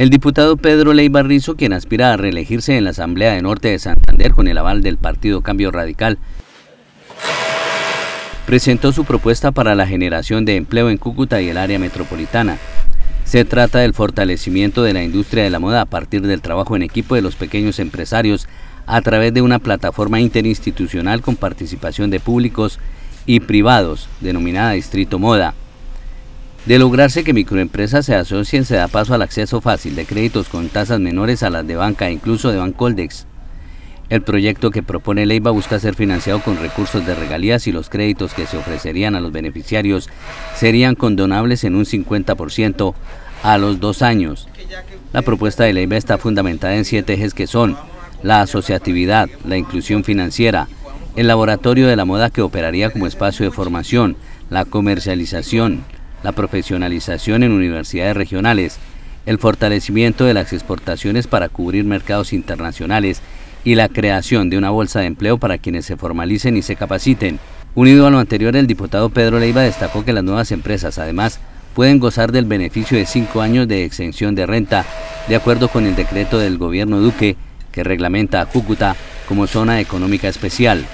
El diputado Pedro Leiva Rizo, quien aspira a reelegirse en la Asamblea de Norte de Santander con el aval del Partido Cambio Radical, presentó su propuesta para la generación de empleo en Cúcuta y el área metropolitana. Se trata del fortalecimiento de la industria de la moda a partir del trabajo en equipo de los pequeños empresarios a través de una plataforma interinstitucional con participación de públicos y privados, denominada Distrito Moda. De lograrse que microempresas se asocien, se da paso al acceso fácil de créditos con tasas menores a las de banca e incluso de Bancoldex. El proyecto que propone Leiva busca ser financiado con recursos de regalías y los créditos que se ofrecerían a los beneficiarios serían condonables en un 50% a los dos años. La propuesta de Leiva está fundamentada en siete ejes que son la asociatividad, la inclusión financiera, el laboratorio de la moda que operaría como espacio de formación, la comercialización, la profesionalización en universidades regionales, el fortalecimiento de las exportaciones para cubrir mercados internacionales y la creación de una bolsa de empleo para quienes se formalicen y se capaciten. Unido a lo anterior, el diputado Pedro Leiva destacó que las nuevas empresas, además, pueden gozar del beneficio de cinco años de exención de renta, de acuerdo con el decreto del gobierno Duque que reglamenta a Cúcuta como zona económica especial.